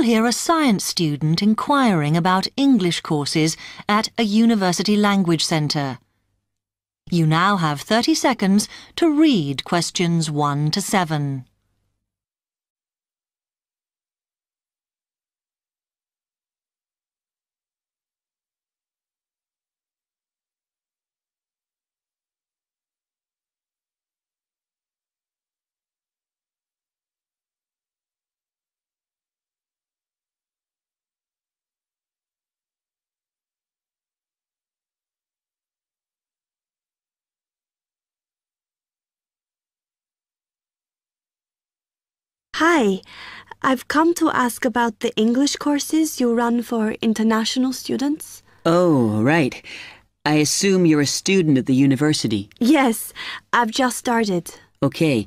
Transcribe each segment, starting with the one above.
will hear a science student inquiring about English courses at a university language centre. You now have 30 seconds to read questions 1 to 7. Hi, I've come to ask about the English courses you run for international students. Oh, right. I assume you're a student at the university. Yes, I've just started. Okay.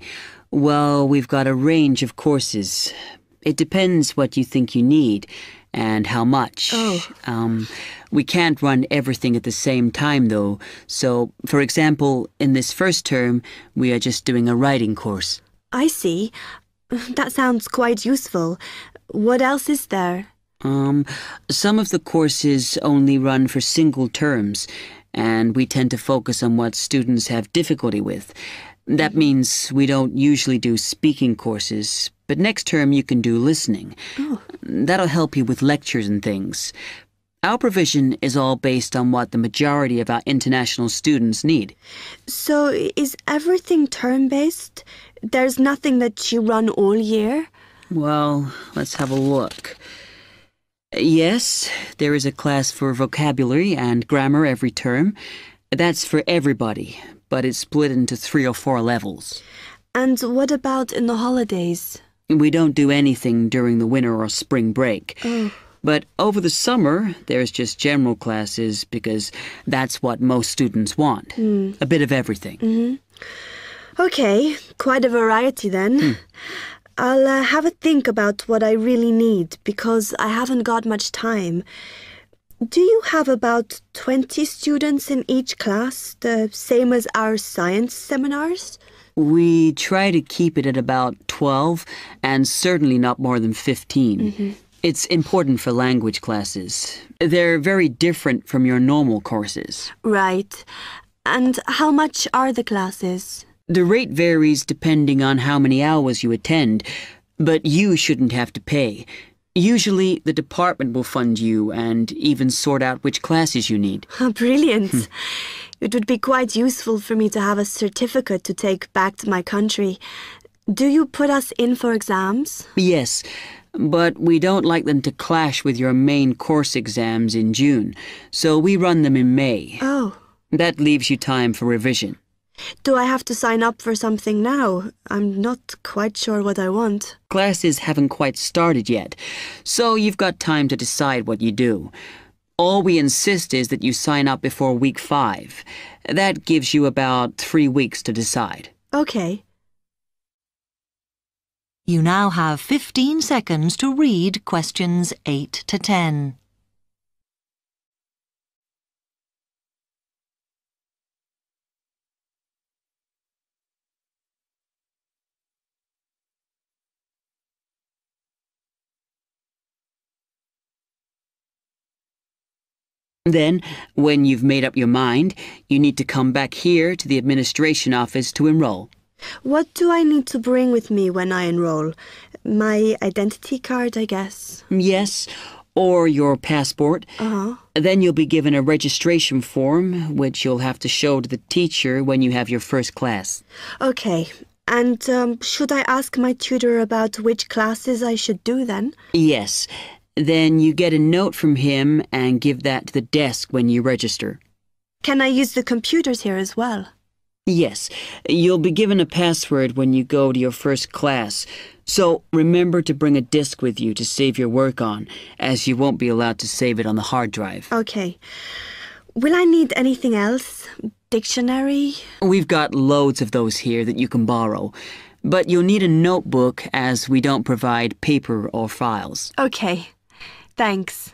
Well, we've got a range of courses. It depends what you think you need and how much. Oh. Um, we can't run everything at the same time, though. So, for example, in this first term, we are just doing a writing course. I see. That sounds quite useful. What else is there? Um, some of the courses only run for single terms, and we tend to focus on what students have difficulty with. That means we don't usually do speaking courses, but next term you can do listening. Oh. That'll help you with lectures and things. Our provision is all based on what the majority of our international students need. So, is everything term based? There's nothing that you run all year? Well, let's have a look. Yes, there is a class for vocabulary and grammar every term. That's for everybody, but it's split into three or four levels. And what about in the holidays? We don't do anything during the winter or spring break. Oh. But over the summer, there's just general classes because that's what most students want. Mm. A bit of everything. Mm-hmm. Okay, quite a variety then. Hmm. I'll uh, have a think about what I really need because I haven't got much time. Do you have about 20 students in each class, the same as our science seminars? We try to keep it at about 12 and certainly not more than 15. Mm-hmm. It's important for language classes. They're very different from your normal courses. Right. And how much are the classes? The rate varies depending on how many hours you attend, but you shouldn't have to pay. Usually, the department will fund you and even sort out which classes you need. Brilliant. it would be quite useful for me to have a certificate to take back to my country. Do you put us in for exams? Yes, but we don't like them to clash with your main course exams in June, so we run them in May. Oh. That leaves you time for revision. Do I have to sign up for something now? I'm not quite sure what I want. Classes haven't quite started yet, so you've got time to decide what you do. All we insist is that you sign up before week five. That gives you about three weeks to decide. Okay. You now have 15 seconds to read questions 8 to 10. Then, when you've made up your mind, you need to come back here to the administration office to enroll. What do I need to bring with me when I enroll? My identity card, I guess. Yes, or your passport. Uh huh. Then you'll be given a registration form, which you'll have to show to the teacher when you have your first class. Okay. And um, should I ask my tutor about which classes I should do then? Yes. Then you get a note from him and give that to the desk when you register. Can I use the computers here as well? Yes, you'll be given a password when you go to your first class. So remember to bring a disk with you to save your work on, as you won't be allowed to save it on the hard drive. Okay. Will I need anything else? Dictionary? We've got loads of those here that you can borrow. But you'll need a notebook as we don't provide paper or files. Okay. Thanks.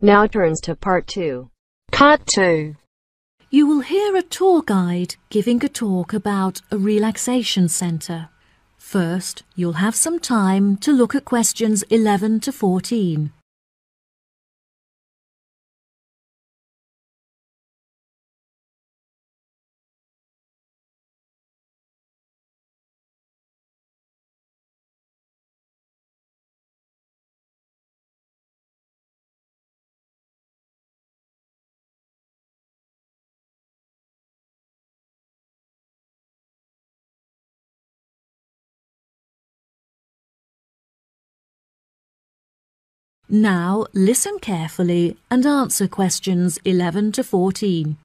Now turns to part two. Part 2. You will hear a tour guide giving a talk about a relaxation centre. First, you'll have some time to look at questions 11 to 14. Now listen carefully and answer questions 11 to 14.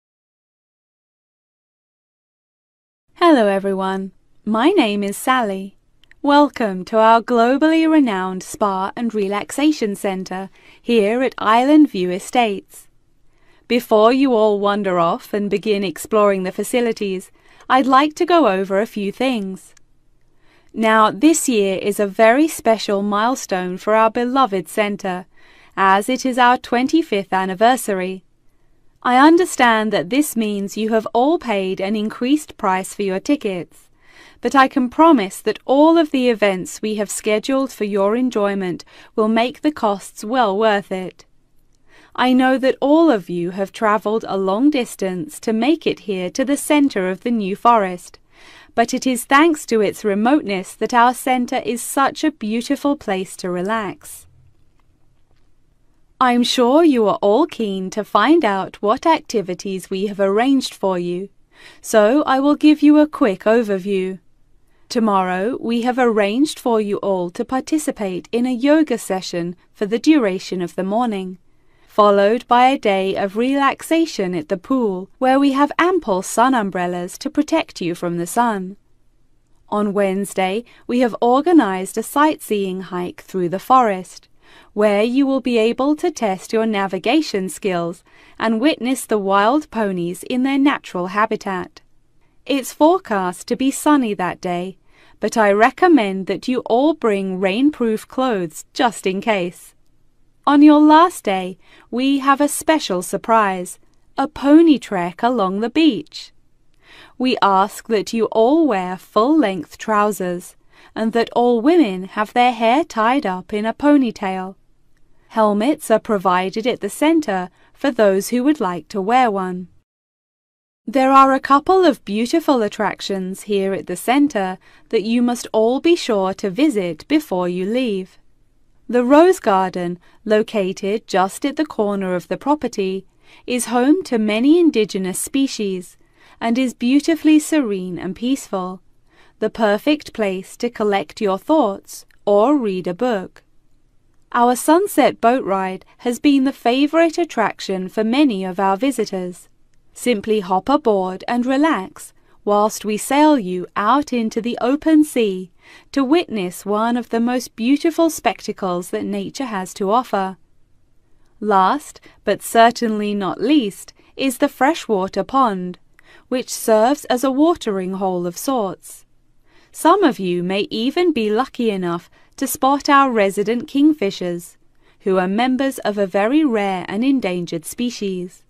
Hello everyone, my name is Sally. Welcome to our globally renowned spa and relaxation centre here at Island View Estates. Before you all wander off and begin exploring the facilities, I'd like to go over a few things. Now, this year is a very special milestone for our beloved centre, as it is our 25th anniversary. I understand that this means you have all paid an increased price for your tickets, but I can promise that all of the events we have scheduled for your enjoyment will make the costs well worth it. I know that all of you have travelled a long distance to make it here to the centre of the New Forest, but it is thanks to its remoteness that our centre is such a beautiful place to relax. I'm sure you are all keen to find out what activities we have arranged for you, so I will give you a quick overview. Tomorrow we have arranged for you all to participate in a yoga session for the duration of the morning, followed by a day of relaxation at the pool where we have ample sun umbrellas to protect you from the sun. On Wednesday we have organized a sightseeing hike through the forest where you will be able to test your navigation skills and witness the wild ponies in their natural habitat. It's forecast to be sunny that day, but I recommend that you all bring rainproof clothes just in case. On your last day, we have a special surprise a pony trek along the beach. We ask that you all wear full length trousers and that all women have their hair tied up in a ponytail. Helmets are provided at the centre for those who would like to wear one. There are a couple of beautiful attractions here at the centre that you must all be sure to visit before you leave. The Rose Garden, located just at the corner of the property, is home to many indigenous species and is beautifully serene and peaceful the perfect place to collect your thoughts or read a book. Our sunset boat ride has been the favorite attraction for many of our visitors. Simply hop aboard and relax whilst we sail you out into the open sea to witness one of the most beautiful spectacles that nature has to offer. Last, but certainly not least, is the freshwater pond, which serves as a watering hole of sorts. Some of you may even be lucky enough to spot our resident kingfishers, who are members of a very rare and endangered species.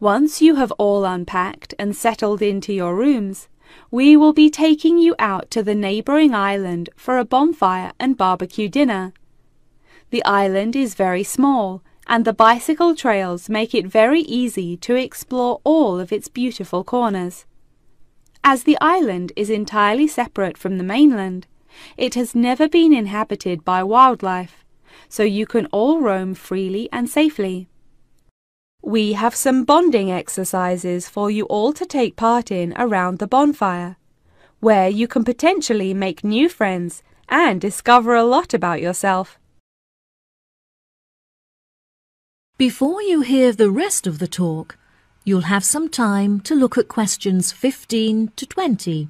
Once you have all unpacked and settled into your rooms, we will be taking you out to the neighbouring island for a bonfire and barbecue dinner. The island is very small, and the bicycle trails make it very easy to explore all of its beautiful corners. As the island is entirely separate from the mainland, it has never been inhabited by wildlife, so you can all roam freely and safely. We have some bonding exercises for you all to take part in around the bonfire. where you can potentially make new friends and discover a lot about yourself. Before you hear the rest of the talk, you'll have some time to look at questions 15 to 20.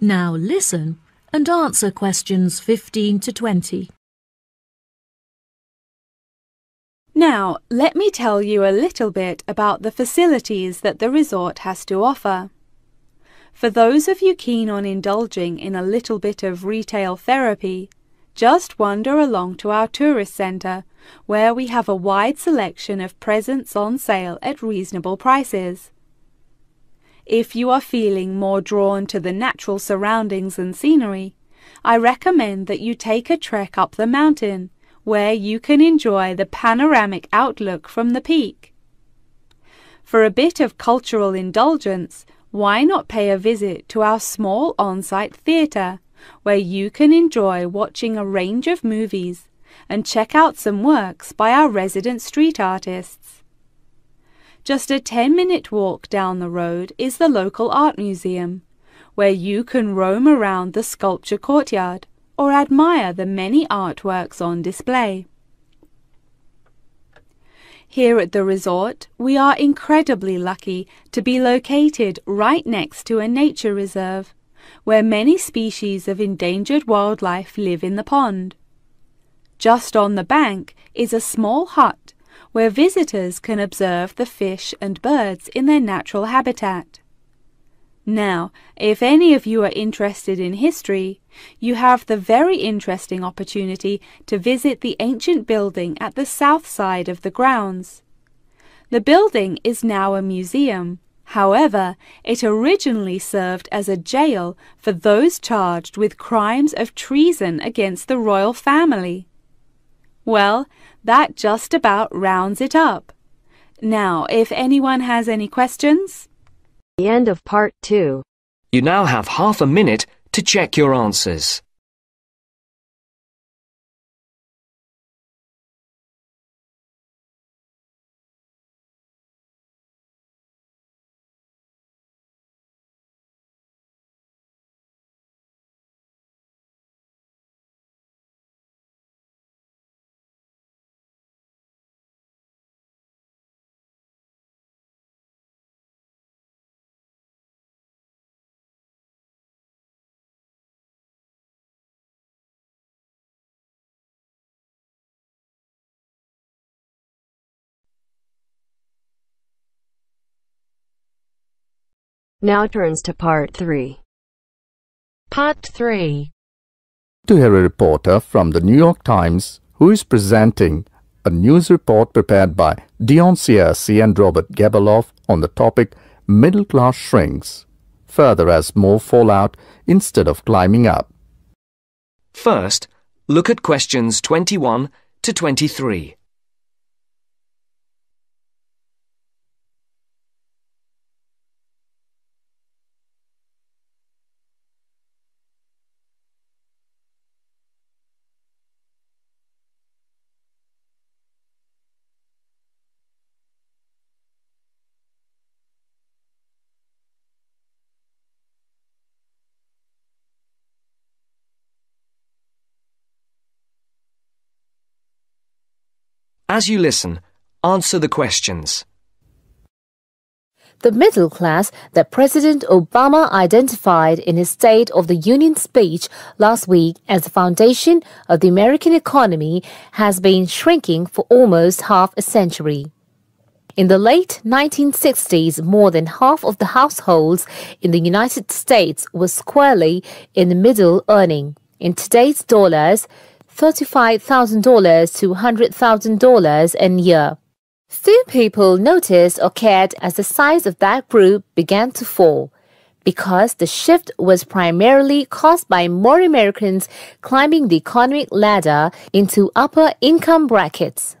Now listen and answer questions 15 to 20. Now, let me tell you a little bit about the facilities that the resort has to offer. For those of you keen on indulging in a little bit of retail therapy, just wander along to our tourist centre, where we have a wide selection of presents on sale at reasonable prices. If you are feeling more drawn to the natural surroundings and scenery, I recommend that you take a trek up the mountain where you can enjoy the panoramic outlook from the peak. For a bit of cultural indulgence, why not pay a visit to our small on-site theatre where you can enjoy watching a range of movies and check out some works by our resident street artists. Just a 10 minute walk down the road is the local art museum, where you can roam around the sculpture courtyard or admire the many artworks on display. Here at the resort, we are incredibly lucky to be located right next to a nature reserve, where many species of endangered wildlife live in the pond. Just on the bank is a small hut where visitors can observe the fish and birds in their natural habitat. Now, if any of you are interested in history, you have the very interesting opportunity to visit the ancient building at the south side of the grounds. The building is now a museum. However, it originally served as a jail for those charged with crimes of treason against the royal family. Well, that just about rounds it up. Now, if anyone has any questions? The end of part 2. You now have half a minute to check your answers. Now turns to part 3. Part 3. To hear a reporter from the New York Times who is presenting a news report prepared by Dionne Searcey and Robert Gebeloff on the topic Middle Class Shrinks, further as more fall out instead of climbing up. First, look at questions 21 to 23. As you listen, answer the questions. The middle class that President Obama identified in his State of the Union speech last week as the foundation of the American economy has been shrinking for almost half a century. In the late 1960s, more than half of the households in the United States were squarely in the middle earning. In today's dollars, $35,000 to $100,000 a year. Few people noticed or cared as the size of that group began to fall. because the shift was primarily caused by more Americans climbing the economic ladder into upper income brackets.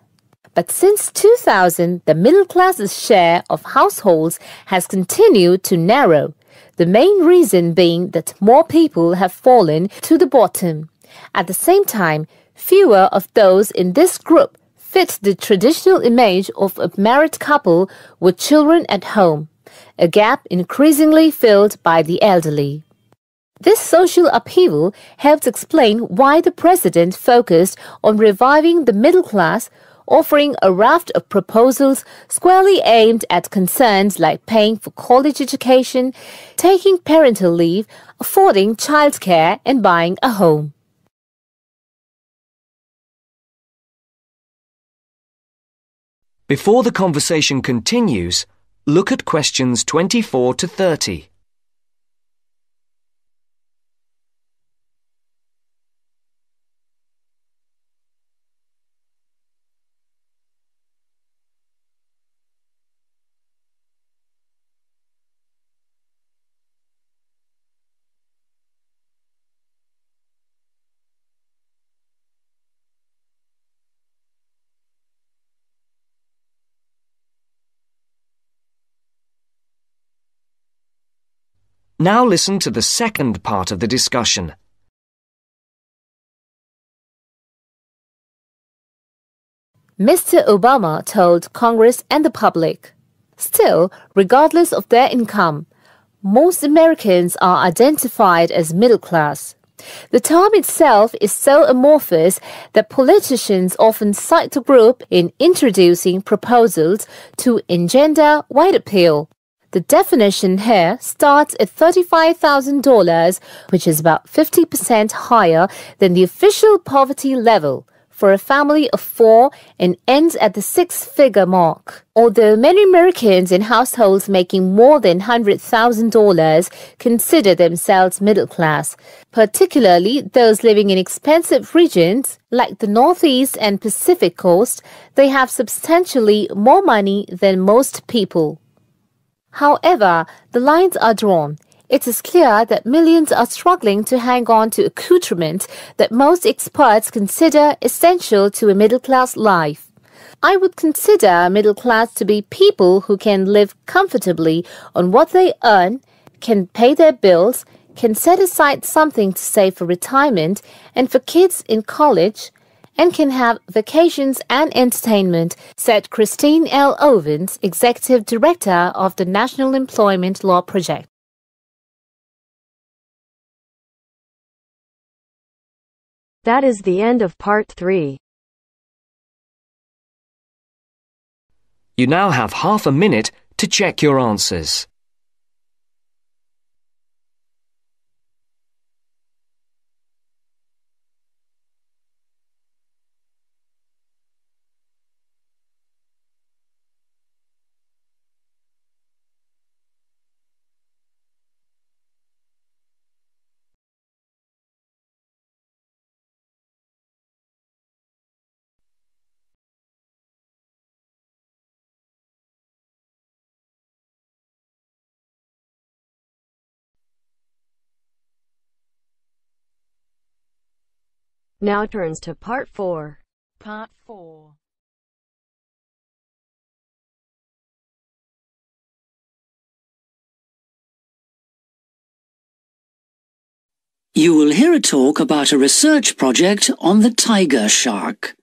But since 2000, the middle class's share of households has continued to narrow, the main reason being that more people have fallen to the bottom. At the same time, fewer of those in this group fit the traditional image of a married couple with children at home, a gap increasingly filled by the elderly. This social upheaval helps explain why the president focused on reviving the middle class, offering a raft of proposals squarely aimed at concerns like paying for college education, taking parental leave, affording childcare, and buying a home. Before the conversation continues, look at questions 24 to 30. Now listen to the second part of the discussion. Mr. Obama told Congress and the public. Still, regardless of their income, most Americans are identified as middle class. The term itself is so amorphous that politicians often cite the group in introducing proposals to engender wide appeal. The definition here starts at $35,000, which is about 50% higher than the official poverty level for a family of four and ends at the six figure mark. Although many Americans in households making more than $100,000 consider themselves middle class, particularly those living in expensive regions like the Northeast and Pacific Coast, they have substantially more money than most people. However, the lines are drawn. It is clear that millions are struggling to hang on to accoutrement that most experts consider essential to a middle class life. I would consider middle class to be people who can live comfortably on what they earn, can pay their bills, can set aside something to save for retirement, and for kids in college, and can have vacations and entertainment, said Christine L. Owens, Executive Director of the National Employment Law Project. That is the end of part 3. You now have half a minute to check your answers. Now turns to part 4. Part 4. You will hear a talk about a research project on the tiger shark.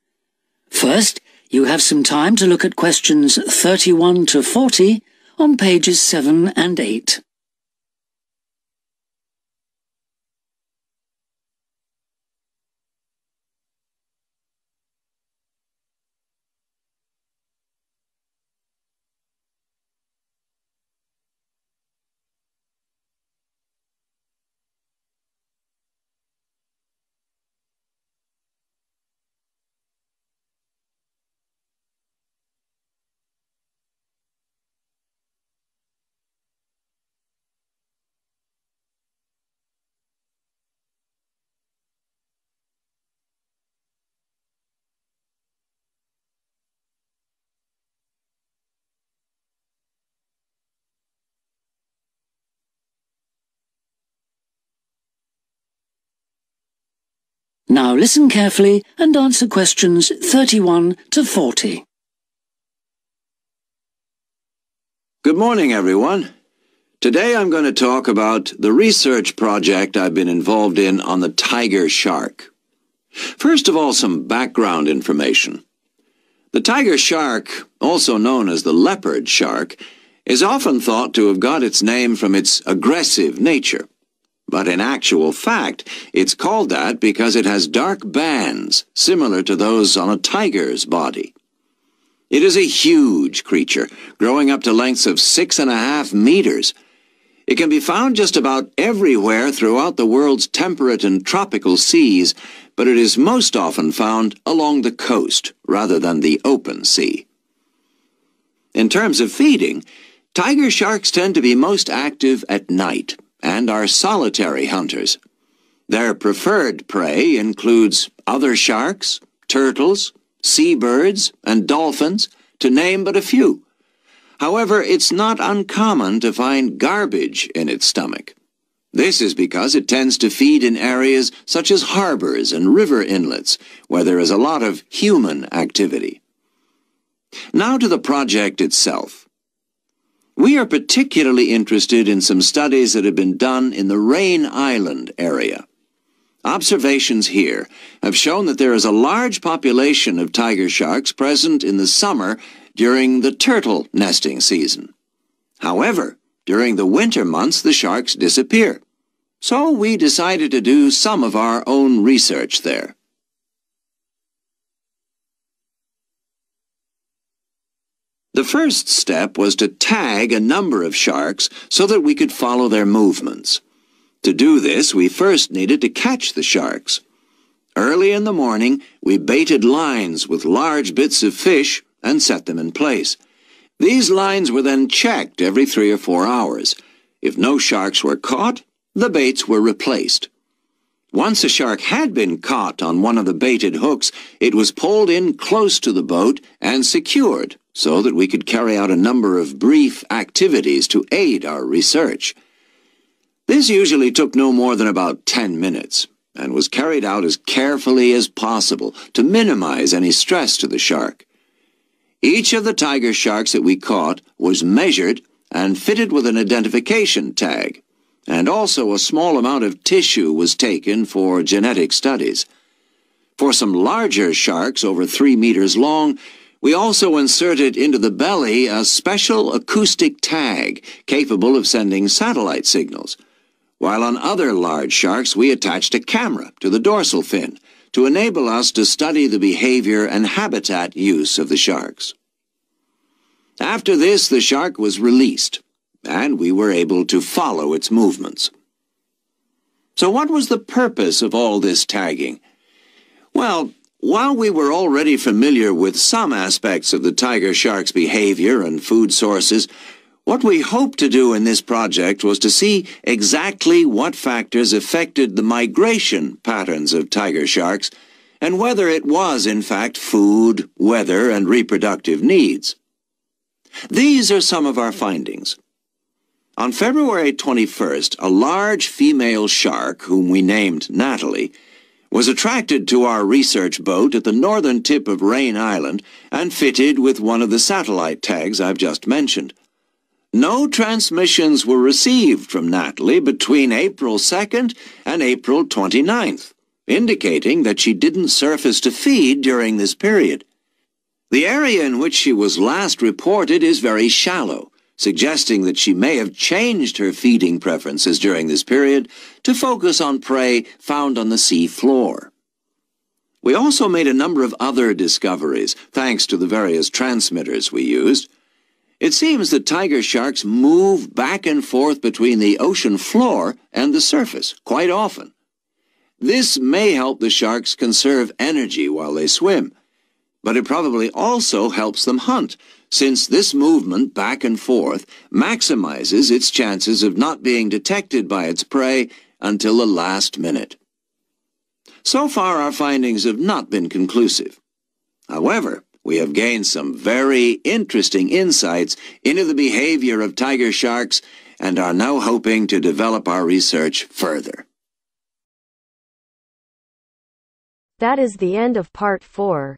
First, you have some time to look at questions 31 to 40 on pages 7 and 8. Now listen carefully and answer questions 31 to 40. Good morning, everyone. Today I'm going to talk about the research project I've been involved in on the tiger shark. First of all, some background information. The tiger shark, also known as the leopard shark, is often thought to have got its name from its aggressive nature. But in actual fact, it's called that because it has dark bands similar to those on a tiger's body. It is a huge creature, growing up to lengths of six and a half meters. It can be found just about everywhere throughout the world's temperate and tropical seas, but it is most often found along the coast rather than the open sea. In terms of feeding, tiger sharks tend to be most active at night and are solitary hunters. Their preferred prey includes other sharks, turtles, seabirds, and dolphins, to name but a few. However, it's not uncommon to find garbage in its stomach. This is because it tends to feed in areas such as harbors and river inlets, where there is a lot of human activity. Now to the project itself. We are particularly interested in some studies that have been done in the Raine Island area. Observations here have shown that there is a large population of tiger sharks present in the summer during the turtle nesting season. However, during the winter months the sharks disappear. So we decided to do some of our own research there. The first step was to tag a number of sharks so that we could follow their movements. To do this, we first needed to catch the sharks. Early in the morning, we baited lines with large bits of fish and set them in place. These lines were then checked every three or four hours. If no sharks were caught, the baits were replaced. Once a shark had been caught on one of the baited hooks, it was pulled in close to the boat and secured so that we could carry out a number of brief activities to aid our research. This usually took no more than about 10 minutes and was carried out as carefully as possible to minimize any stress to the shark. Each of the tiger sharks that we caught was measured and fitted with an identification tag, and also a small amount of tissue was taken for genetic studies. For some larger sharks over three meters long, we also inserted into the belly a special acoustic tag capable of sending satellite signals while on other large sharks we attached a camera to the dorsal fin to enable us to study the behavior and habitat use of the sharks. After this, the shark was released, and we were able to follow its movements. So what was the purpose of all this tagging? Well, while we were already familiar with some aspects of the tiger shark's behavior and food sources, what we hoped to do in this project was to see exactly what factors affected the migration patterns of tiger sharks and whether it was in fact food, weather, and reproductive needs. These are some of our findings. On February 21st, a large female shark, whom we named Natalie, was attracted to our research boat at the northern tip of Raine Island and fitted with one of the satellite tags I've just mentioned. No transmissions were received from Natalie between April 2nd and April 29th, indicating that she didn't surface to feed during this period. The area in which she was last reported is very shallow, suggesting that she may have changed her feeding preferences during this period to focus on prey found on the sea floor. We also made a number of other discoveries, thanks to the various transmitters we used. It seems that tiger sharks move back and forth between the ocean floor and the surface quite often. This may help the sharks conserve energy while they swim, but it probably also helps them hunt, since this movement back and forth maximizes its chances of not being detected by its prey until the last minute. So far our findings have not been conclusive. However, we have gained some very interesting insights into the behavior of tiger sharks and are now hoping to develop our research further. That is the end of part 4.